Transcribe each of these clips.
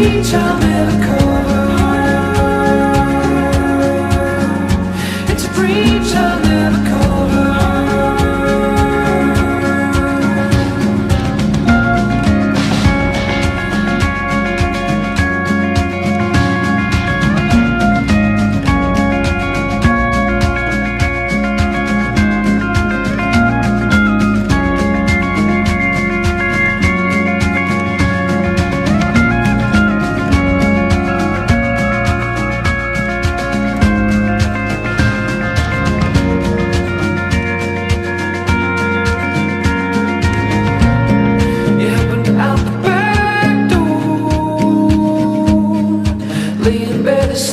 reach our miracle.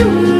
you.